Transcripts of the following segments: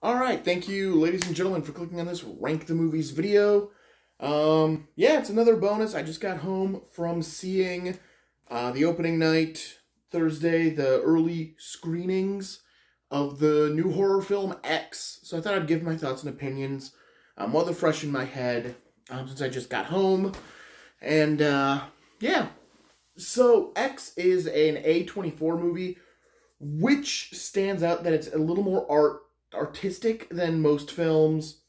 All right, thank you, ladies and gentlemen, for clicking on this Rank the Movies video. Um, yeah, it's another bonus. I just got home from seeing uh, the opening night, Thursday, the early screenings of the new horror film X. So I thought I'd give my thoughts and opinions um, while they're fresh in my head um, since I just got home. And, uh, yeah. So X is an A24 movie, which stands out that it's a little more art artistic than most films,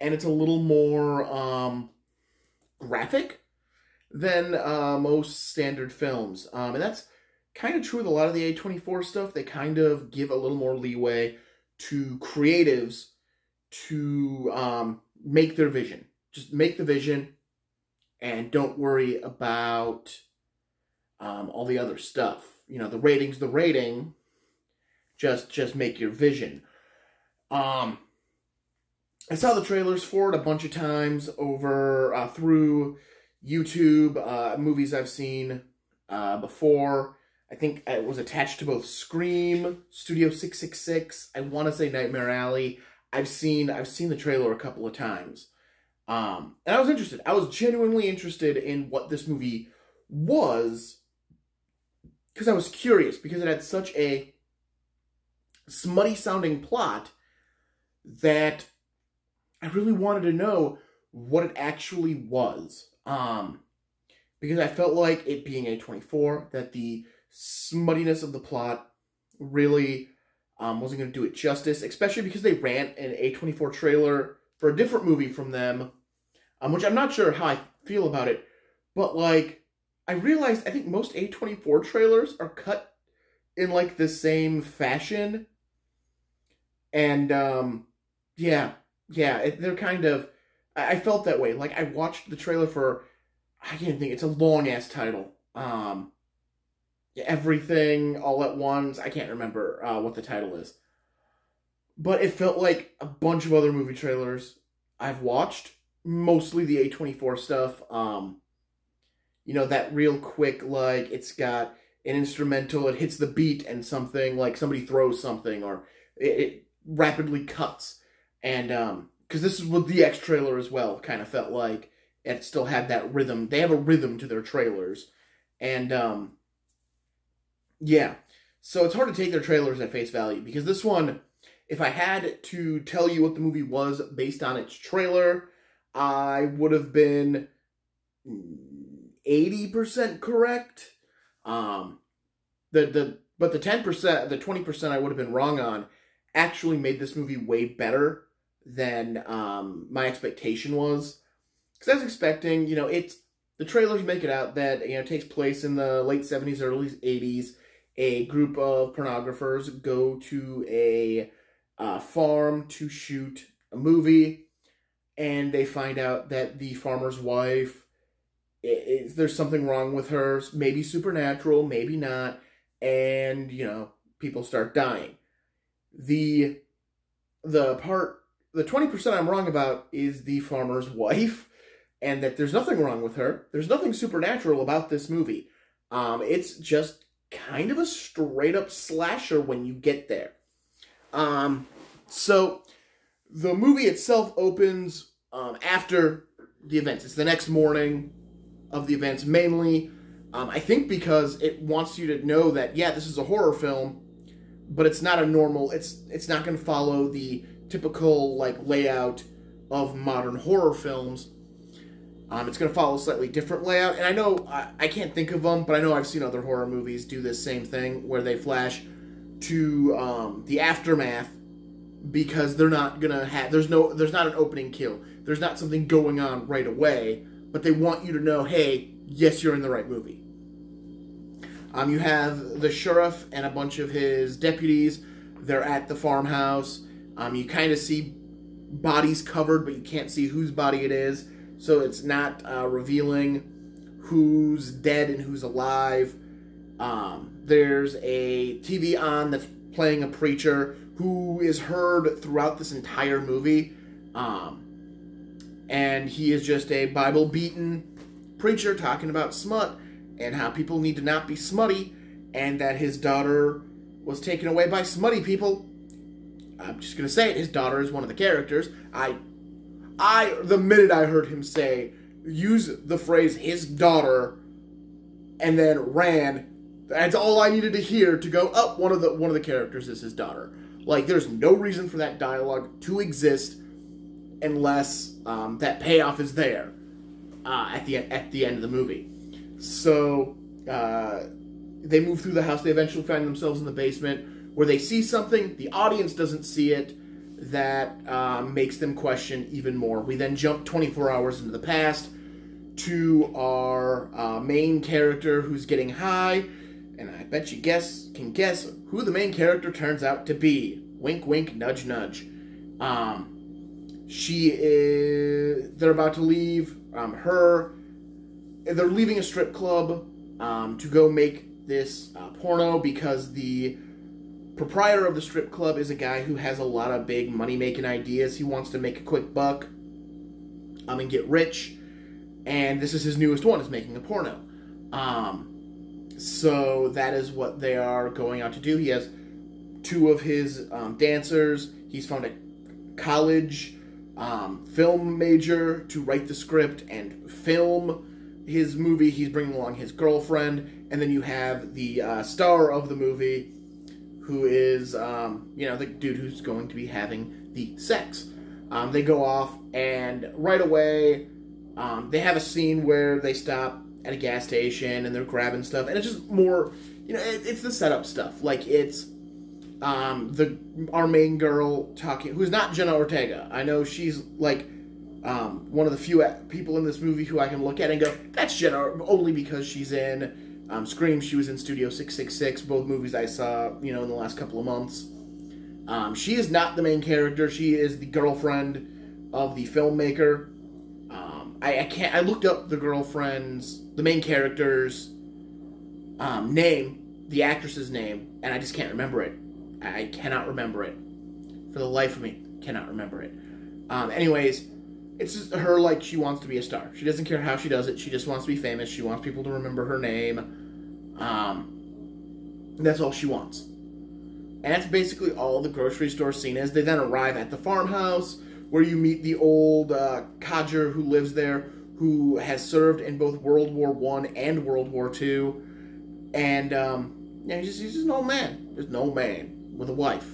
and it's a little more um, graphic than uh, most standard films. Um, and that's kind of true with a lot of the A24 stuff. They kind of give a little more leeway to creatives to um, make their vision. Just make the vision and don't worry about um, all the other stuff. You know, the rating's the rating. Just just make your vision. Um, I saw the trailers for it a bunch of times over uh, through YouTube, uh, movies I've seen uh, before. I think it was attached to both Scream, Studio 666. I want to say Nightmare Alley. I've seen I've seen the trailer a couple of times. Um, and I was interested. I was genuinely interested in what this movie was because I was curious because it had such a smutty sounding plot that I really wanted to know what it actually was. Um, because I felt like it being A24, that the smuttiness of the plot really um, wasn't going to do it justice, especially because they ran an A24 trailer for a different movie from them, um, which I'm not sure how I feel about it, but like, I realized I think most A24 trailers are cut in like the same fashion. And um, yeah, yeah, it, they're kind of. I, I felt that way. Like I watched the trailer for. I can't think. It's a long ass title. Um, everything all at once. I can't remember uh, what the title is. But it felt like a bunch of other movie trailers I've watched, mostly the A24 stuff. Um, you know, that real quick, like, it's got an instrumental, it hits the beat and something, like somebody throws something, or it, it rapidly cuts. And, um, because this is what the X trailer as well kind of felt like. It still had that rhythm. They have a rhythm to their trailers. And, um, yeah. So it's hard to take their trailers at face value because this one, if I had to tell you what the movie was based on its trailer, I would have been 80% correct. Um, the, the, but the 10%, the 20% I would have been wrong on actually made this movie way better than um, my expectation was. Because I was expecting, you know, it's, the trailers make it out that, you know, it takes place in the late 70s, early 80s a group of pornographers go to a uh, farm to shoot a movie, and they find out that the farmer's wife is there's something wrong with her, maybe supernatural, maybe not, and you know people start dying. The the part the 20% I'm wrong about is the farmer's wife and that there's nothing wrong with her. There's nothing supernatural about this movie. Um, it's just kind of a straight up slasher when you get there. Um, so the movie itself opens um, after the events. It's the next morning of the events, mainly. Um, I think because it wants you to know that yeah, this is a horror film, but it's not a normal. It's it's not going to follow the typical like layout of modern horror films. Um, it's going to follow a slightly different layout, and I know I, I, can't think of them, but I know I've seen other horror movies do this same thing where they flash to um, the aftermath because they're not gonna have there's no there's not an opening kill, there's not something going on right away, but they want you to know, hey, yes, you're in the right movie. Um, you have the sheriff and a bunch of his deputies. They're at the farmhouse. Um, you kind of see bodies covered, but you can't see whose body it is so it's not uh, revealing who's dead and who's alive. Um, there's a TV on that's playing a preacher who is heard throughout this entire movie. Um, and he is just a Bible beaten preacher talking about smut and how people need to not be smutty, and that his daughter was taken away by smutty people. I'm just gonna say it. His daughter is one of the characters. I, I the minute I heard him say use the phrase his daughter, and then ran. That's all I needed to hear to go up. Oh, one of the one of the characters is his daughter. Like there's no reason for that dialogue to exist unless um, that payoff is there uh, at the at the end of the movie. So uh, they move through the house. They eventually find themselves in the basement where they see something. The audience doesn't see it. That uh, makes them question even more. We then jump 24 hours into the past to our uh, main character who's getting high, and I bet you guess can guess who the main character turns out to be. Wink, wink, nudge, nudge. Um, she is. They're about to leave. Um, her. They're leaving a strip club um, to go make this uh, porno because the proprietor of the strip club is a guy who has a lot of big money making ideas. He wants to make a quick buck um, and get rich. And this is his newest one, is making a porno. Um, so that is what they are going out to do. He has two of his um, dancers. He's found a college um, film major to write the script and film his movie. He's bringing along his girlfriend. And then you have the uh, star of the movie who is, um, you know, the dude who's going to be having the sex. Um, they go off, and right away, um, they have a scene where they stop at a gas station and they're grabbing stuff, and it's just more, you know, it, it's the setup stuff. Like it's um, the our main girl talking, who's not Jenna Ortega. I know she's like um, one of the few people in this movie who I can look at and go, that's Jenna, only because she's in um, Scream, she was in Studio 666, both movies I saw, you know, in the last couple of months. Um, she is not the main character. She is the girlfriend of the filmmaker. Um, I, I, can't. I looked up the girlfriend's, the main character's um, name, the actress's name, and I just can't remember it. I cannot remember it for the life of me. Cannot remember it. Um, anyways, it's just her like she wants to be a star. She doesn't care how she does it. She just wants to be famous. She wants people to remember her name. Um, that's all she wants. And that's basically all the grocery store scene is. They then arrive at the farmhouse where you meet the old uh, codger who lives there, who has served in both World War One and World War Two, and um, yeah, he's just, he's just an old man, just an old man with a wife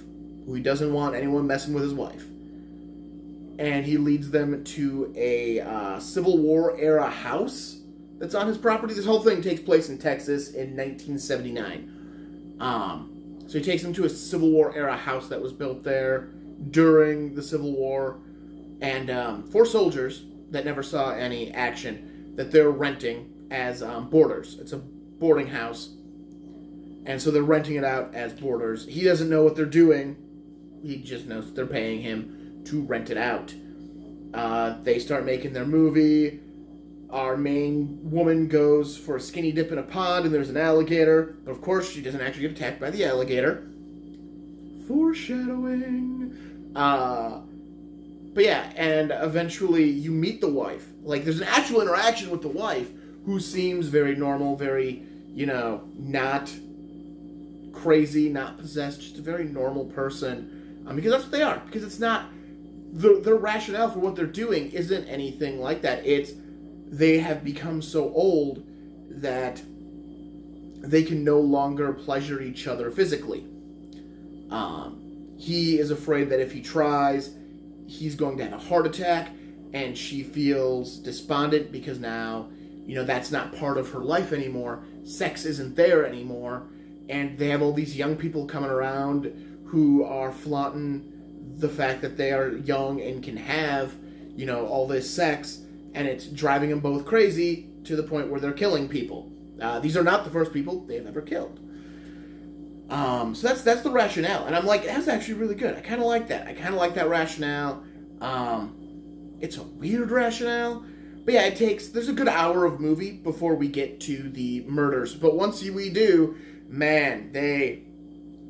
who he doesn't want anyone messing with his wife. And he leads them to a uh, Civil War era house that's on his property. This whole thing takes place in Texas in 1979. Um, so he takes them to a Civil War era house that was built there during the Civil War, and um, four soldiers that never saw any action that they're renting as um, boarders. It's a boarding house, and so they're renting it out as boarders. He doesn't know what they're doing. He just knows they're paying him to rent it out. Uh, they start making their movie our main woman goes for a skinny dip in a pond and there's an alligator. But of course, she doesn't actually get attacked by the alligator. Foreshadowing. Uh, but yeah, and eventually you meet the wife. Like, there's an actual interaction with the wife who seems very normal, very, you know, not crazy, not possessed, just a very normal person. Um, because that's what they are. Because it's not. The, their rationale for what they're doing isn't anything like that. It's they have become so old that they can no longer pleasure each other physically. Um, he is afraid that if he tries, he's going to have a heart attack, and she feels despondent because now, you know, that's not part of her life anymore. Sex isn't there anymore, and they have all these young people coming around who are flaunting the fact that they are young and can have, you know, all this sex and it's driving them both crazy to the point where they're killing people. Uh, these are not the first people they've ever killed. Um, so that's that's the rationale, and I'm like, that's actually really good. I kind of like that. I kind of like that rationale. Um, it's a weird rationale, but yeah, it takes. There's a good hour of movie before we get to the murders, but once we do, man, they,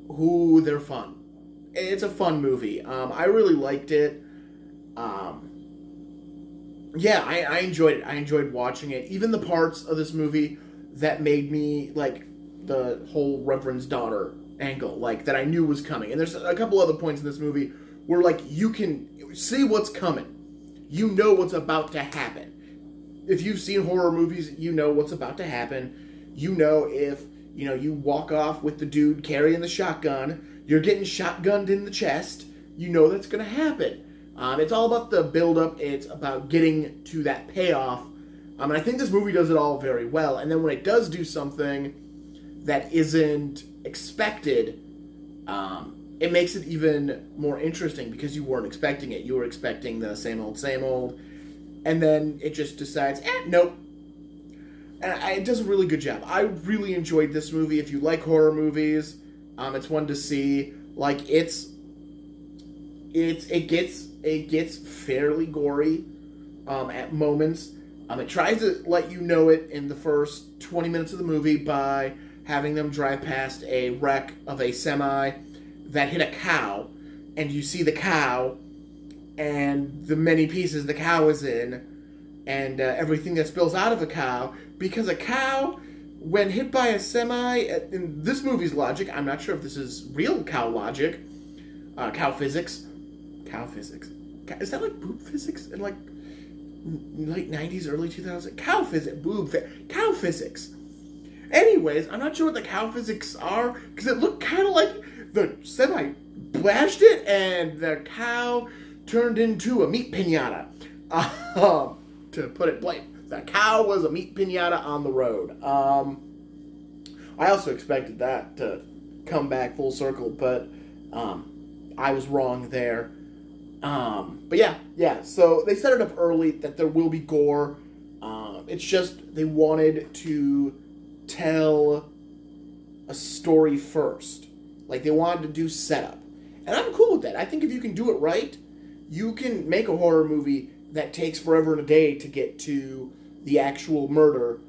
who they're fun. It's a fun movie. Um, I really liked it. Um, yeah, I, I enjoyed it. I enjoyed watching it. Even the parts of this movie that made me like the whole Reverend's daughter angle, like that I knew was coming. And there's a couple other points in this movie where like you can see what's coming. You know what's about to happen. If you've seen horror movies, you know what's about to happen. You know if, you know, you walk off with the dude carrying the shotgun, you're getting shotgunned in the chest, you know that's going to happen. Um, it's all about the buildup. it's about getting to that payoff. Um, and I think this movie does it all very well. And then when it does do something that isn't expected, um, it makes it even more interesting because you weren't expecting it. You were expecting the same old, same old, and then it just decides, eh, nope. And it does a really good job. I really enjoyed this movie. If you like horror movies, um, it's one to see. Like it's, it's it gets it gets fairly gory, um, at moments. Um, it tries to let you know it in the first twenty minutes of the movie by having them drive past a wreck of a semi that hit a cow, and you see the cow and the many pieces the cow is in, and uh, everything that spills out of a cow, because a cow, when hit by a semi, uh, in this movie's logic, I'm not sure if this is real cow logic, uh, cow physics, cow physics. Is that like boob physics in like late 90s, early 2000s? Cow physics, boob, cow physics. Anyways, I'm not sure what the cow physics are because it looked kind of like the semi bashed it and the cow turned into a meat pinata. Um, to put it plain, the cow was a meat pinata on the road. Um, I also expected that to come back full circle, but um, I was wrong there. Um, but yeah, yeah. So they set it up early that there will be gore. Um, it's just they wanted to tell a story first. Like they wanted to do setup. And I'm cool with that. I think if you can do it right, you can make a horror movie that takes forever and a day to get to the actual murder.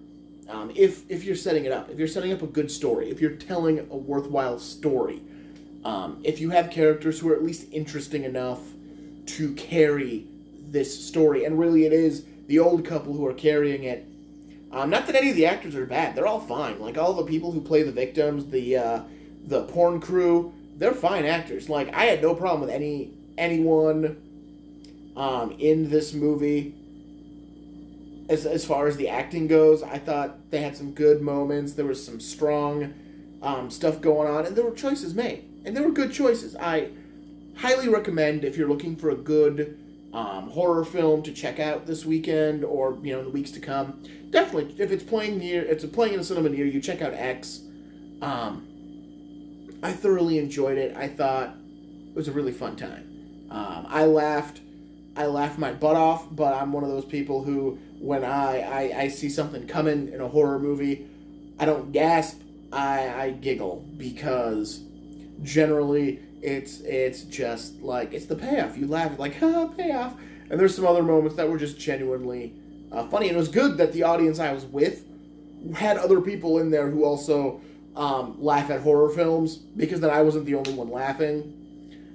Um, if if you're setting it up, if you're setting up a good story, if you're telling a worthwhile story, um, if you have characters who are at least interesting enough to carry this story, and really it is the old couple who are carrying it um, not that any of the actors are bad; they're all fine. Like all the people who play the victims, the uh, the porn crew, they're fine actors. Like I had no problem with any anyone um, in this movie. As as far as the acting goes, I thought they had some good moments. There was some strong um, stuff going on, and there were choices made, and there were good choices. I highly recommend if you're looking for a good um, horror film to check out this weekend or you know in the weeks to come. Definitely, if it's playing near, it's playing in a cinema near you. Check out X. Um, I thoroughly enjoyed it. I thought it was a really fun time. Um, I laughed, I laughed my butt off. But I'm one of those people who, when I, I I see something coming in a horror movie, I don't gasp. I I giggle because generally it's it's just like it's the payoff. You laugh like ha payoff, and there's some other moments that were just genuinely uh, funny. And it was good that the audience I was with had other people in there who also um, laugh at horror films because then I wasn't the only one laughing.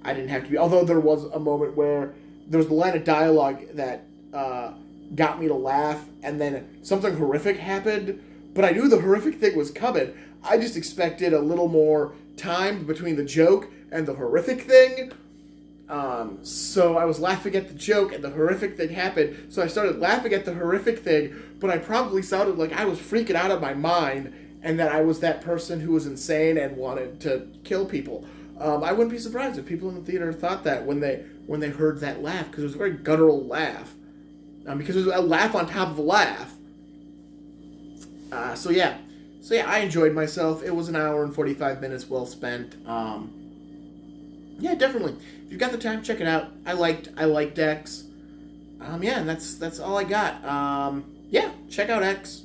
I didn't have to be. Although there was a moment where there was the line of dialogue that uh, got me to laugh, and then something horrific happened. But I knew the horrific thing was coming. I just expected a little more time between the joke and the horrific thing. Um, so I was laughing at the joke and the horrific thing happened. So I started laughing at the horrific thing, but I probably sounded like I was freaking out of my mind and that I was that person who was insane and wanted to kill people. Um, I wouldn't be surprised if people in the theater thought that when they when they heard that laugh because it was a very guttural laugh, um, because it was a laugh on top of a laugh. Uh, so yeah, so yeah, I enjoyed myself. It was an hour and forty five minutes well spent. Um, yeah, definitely. If you've got the time, check it out. I liked I liked X. Um, yeah, and that's that's all I got. Um, yeah, check out X.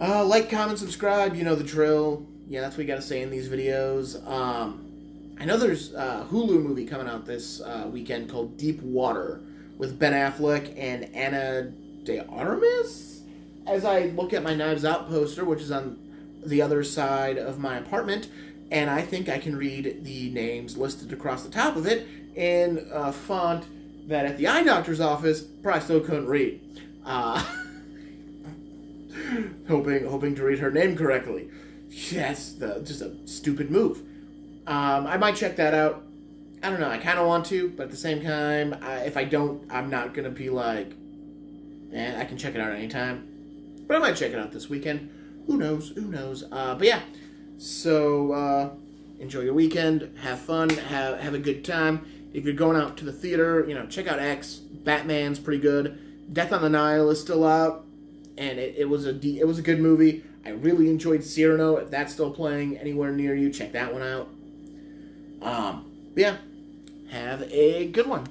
Uh, like, comment, subscribe. You know the drill. Yeah, that's what you got to say in these videos. Um, I know there's a Hulu movie coming out this uh, weekend called Deep Water with Ben Affleck and Ana de Armas. As I look at my Knives Out poster, which is on the other side of my apartment, and I think I can read the names listed across the top of it in a font that at the eye doctor's office probably still couldn't read. Uh, hoping hoping to read her name correctly. Yes, the just a stupid move. Um, I might check that out. I don't know. I kind of want to, but at the same time, I, if I don't, I'm not gonna be like, eh, I can check it out anytime. But I might check it out this weekend. Who knows? Who knows? Uh, but yeah. So uh, enjoy your weekend. Have fun. Have have a good time. If you're going out to the theater, you know, check out X. Batman's pretty good. Death on the Nile is still out, and it, it was a de- it was a good movie. I really enjoyed Cyrano. If that's still playing anywhere near you, check that one out. Um, yeah, have a good one.